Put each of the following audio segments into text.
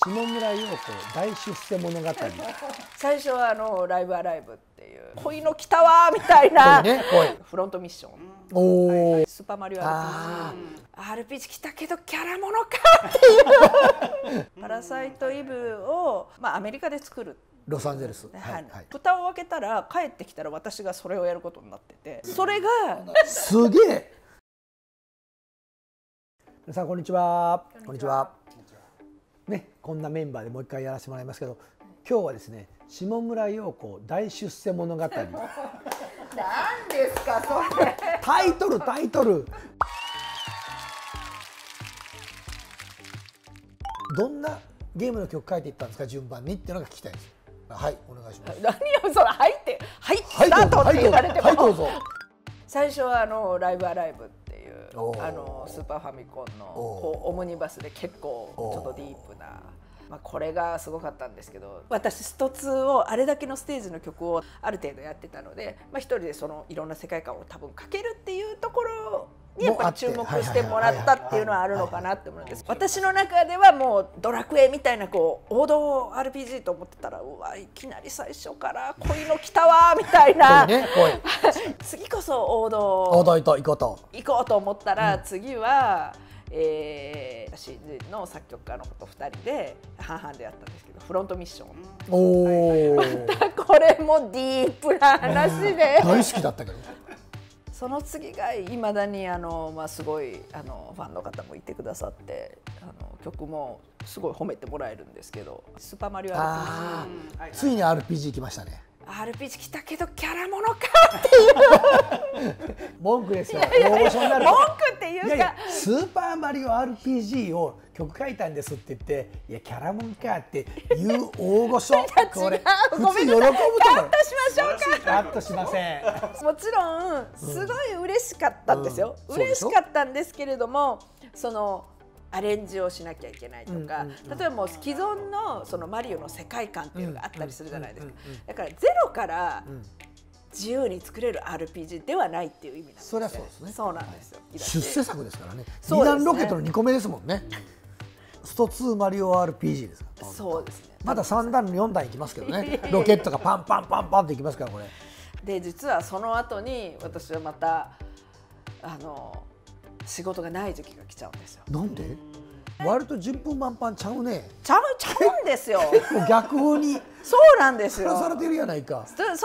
下村陽子大出世物語。最初はあのライブアライブっていう恋の来たわみたいな、ね恋。フロントミッション。おおスーパーマリオあ RPG RPG 来たけどキャラものかっていう。パラサイトイブを、まあ、アメリカで作る。ロサンゼルス。はいはい。はい。蓋を開けたら帰ってきたら私がそれをやることになってて。それがすげえ。皆さんこんにちは。こんにちはねこんなメンバーでもう一回やらせてもらいますけど今日はですね下村陽子大出世物語。何ですかそれ。タイトルタイトル。どんなゲームの曲書いていったんですか順番にっていうのが聞きたいです。はいお願いします。何をそれ入ってはいはいスタートって言われても、はいどうぞ。最初はあのライブアライブあのスーパーファミコンのこうオムニバスで結構ちょっとディープな。まあ、これがすごかったんですけど私スト2をあれだけのステージの曲をある程度やってたので、まあ、一人でそのいろんな世界観を多分かけるっていうところにやっぱり注目してもらったっていうのはあるのかなって思うんです。私の中ではもうドラクエみたいなこう王道 RPG と思ってたらうわいきなり最初から恋の来たわみたいな、次こそ王お道どいと行こうと。行こうと思ったら、次は、えー私の作曲家の子と2人で半々でやったんですけどフロントミッション、おおこれもディープな話で。大好きだったけど。その次がいまだにあの、まあ、すごいあのファンの方もいてくださってあの曲もすごい褒めてもらえるんですけど「スーパーマリオ RPG ついに RPG 来ましたね」RPG 来たけどキャラものかっていう。文句ですよ。文句っていうか。いやスーパーマリオ RPG を曲書いたんですって言っていやキャラモンかっていう大御所。これ普通喜ぶとカットしましょうか。カットしません。もちろんすごい嬉しかったんですよ、うん。嬉しかったんですけれどもそのアレンジをしなきゃいけないとか、例えばもう既存のそのマリオの世界観っていうのがあったりするじゃないですか。だからゼロからん自由に作れる RPG ではないっていう意味なんですそりゃそうですね。そうなんですよ、出世作ですからね。二段ロケットの2個目ですもんね。スト2マリオ RPG ですから。そうですね。まだ3段4段いきますけどね。ロケットがパンパンパンパンっていきますからこれ。で実はその後に私はまたあの仕事がない時期が来ちゃうんですよ。なんで？割と順風満帆ちゃうね。ちゃうちゃうんですよ。結構逆風にそうなんですよ。さらされてるやないか。そそれで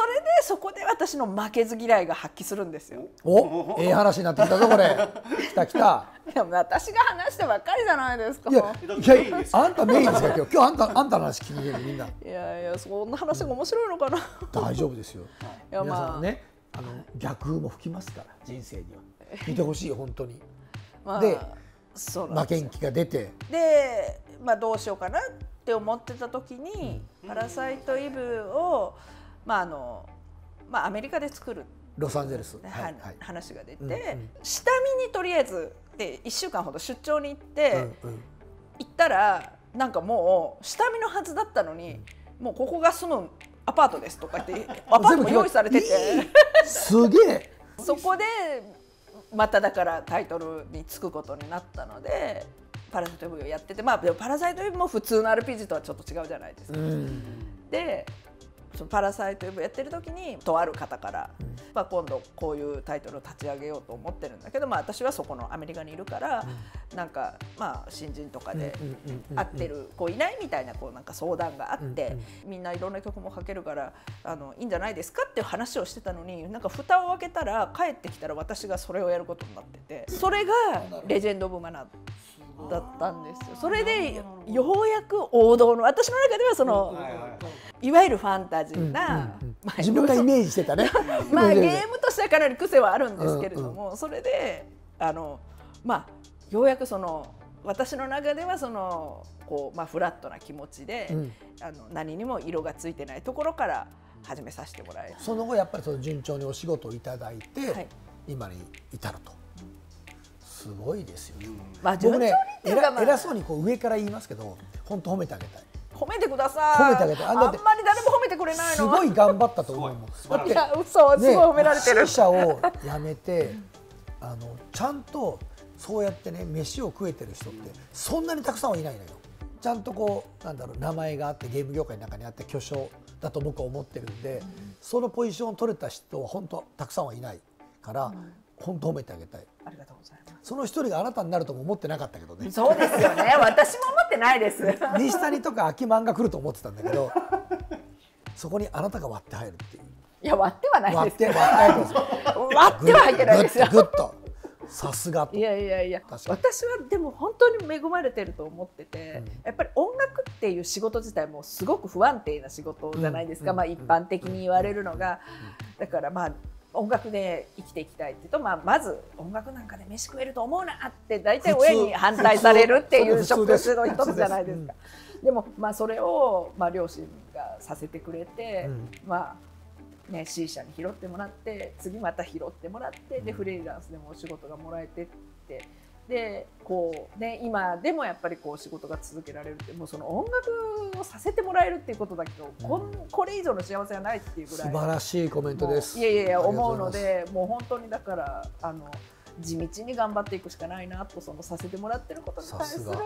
そこで私の負けず嫌いが発揮するんですよ。おええ話になってきたぞこれ。来た来た。いや私が話してばっかりじゃないですか。いやいやいやあんたメインですよ今日。今日あんたあんたの話聞いてるみんな。いやいやそんな話が面白いのかな。い大丈夫ですよ。や皆さまあ、んねあの逆風も吹きますから人生には。見てほしいよ本当にまあ、で負けん気が出て。で、まあどうしようかなって思ってた時に、パラサイトイブをまああのまあアメリカで作る。ロサンゼルス。ははいはい。話が出て、うんうん。下見にとりあえずで1週間ほど出張に行って、うんうん。行ったらなんかもう下見のはずだったのに、もうここが住むアパートですとか言って アパートも用意されてて。すげえ。そこでまただからタイトルにつくことになったのでパラサイトイブをやっててまあでもパラサイトイブも普通の RPG とはちょっと違うじゃないですか。うんでそのパラサイトやってる時にとある方から、まあ、今度こういうタイトルを立ち上げようと思ってるんだけど、まあ、私はそこのアメリカにいるから、なんかまあ新人とかでうんうんうんうん会ってる子いないみたいなこうなんか相談があって、うんみんないろんな曲も書けるからあのいいんじゃないですかっていう話をしてたのになんか蓋を開けたら帰ってきたら私がそれをやることになっててそれが「レジェンド・オブ・マナー」だったんですよ。それでようやく王道の私の中ではその、いわゆるファンタジーな、うんうんまあ自分がイメージしてたね。まあ ゲームとしてはかなり癖はあるんですけれども、それであのまあようやくその私の中ではそのこうまあフラットな気持ちで、うん。あの何にも色がついてないところから始めさせてもらえる。その後やっぱりその順調にお仕事をいただいて、はい。今に至ると。すごいですよ、まあ順調に僕ねっていうか、まあ、偉偉そうにこう上から言いますけど本当褒めてあげたい褒めてください。褒めてあげてああんまり誰も褒めてくれないの。すごい頑張ったと思うもん だっいてや嘘すごい褒められてる。支社を辞めて あのちゃんとそうやってね飯を食えてる人ってそんなにたくさんはいないのよちゃんとこうなんだろう名前があってゲーム業界の中にあって巨匠だと僕は思ってるんで、そのポジションを取れた人は本当たくさんはいないから、本当褒めてあげたい。ありがとうございます。その一人があなたになるとも思ってなかったけどね。そうですよね。私も思ってないです。西谷とか秋満が来ると思ってたんだけど、そこにあなたが割って入るっていう。いや割ってはないです。割って割って。割っては入ってないですよ。ぐっと。さすがいやいやいや私はでも本当に恵まれてると思ってて、うん、やっぱり音楽っていう仕事自体もすごく不安定な仕事じゃないですか、うん、まあ、一般的に言われるのが、だからまあ音楽で生きていきたいっていうと、まあ、まず音楽なんかで飯食えると思うなって大体親に反対されるっていう職種の一つじゃないですか。でも、まあ、それを、まあ、両親がさせてくれて、まあね、C 社に拾ってもらって次また拾ってもらってでフリーランスでもお仕事がもらえてってでこう、ね、今でもやっぱりこう仕事が続けられるってもうその音楽をさせてもらえるっていうことだけど、うん、こんこれ以上の幸せはないっていうぐらい。素晴らしいコメントです。いやいやいや思うのでもう本当にだからあの地道に頑張っていくしかないなとそのさせてもらってることに対する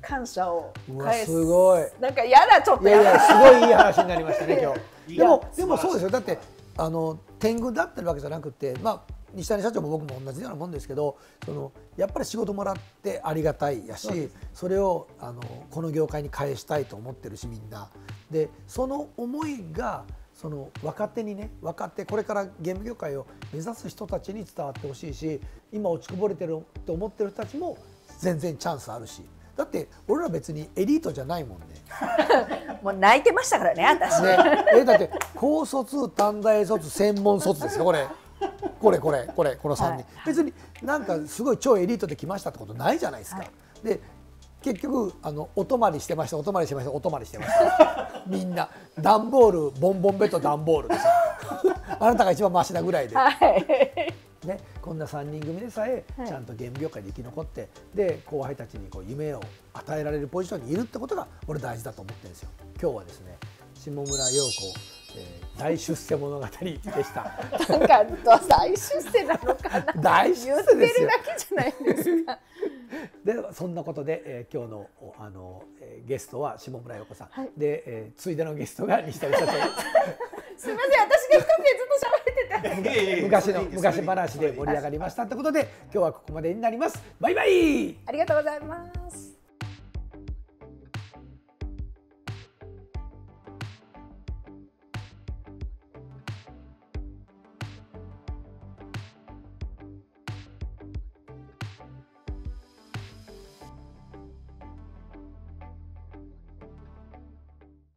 感謝を返す。すごい。なんか嫌だちょっといやいやすごいいい話になりましたね 今日。でもでもそうですよ。だってあの天狗だってるわけじゃなくてまあ西谷社長も僕も同じようなもんですけどそのやっぱり仕事もらってありがたいやしそれをあのこの業界に返したいと思ってるしみんな。でその思いがその若手にね若手これからゲーム業界を目指す人たちに伝わってほしいし今落ちこぼれてると思ってる人たちも全然チャンスあるし。だって俺ら別にエリートじゃないもんね。もう泣いてましたからね私。ね。えだって高卒短大卒専門卒ですよこれこれこれこれこの3人、はい、別になんかすごい超エリートで来ましたってことないじゃないですか、はい、で結局あのお泊まりしてましたお泊まりしてましたお泊まりしてました。みんな。段ボールボンボンベッド段ボールです あなたが一番マシなぐらいで、はい、ね、こんな3人組でさえちゃんとゲーム業界で生き残って、で後輩たちにこう夢を与えられるポジションにいるってことが俺大事だと思ってるんですよ。今日はですね下村陽子、えー、大出世物語でした。なんか大出世なのかな。大出世ですよ。だけじゃないですか。でそんなことで、えー、今日のあの、えー、ゲストは下村陽子さん、はい、で、えー、ついでのゲストが西谷社長。すみません私が一人でずっと喋ってた 昔の昔話で盛り上がりましたってことで今日はここまでになります。バイバイ。ありがとうございます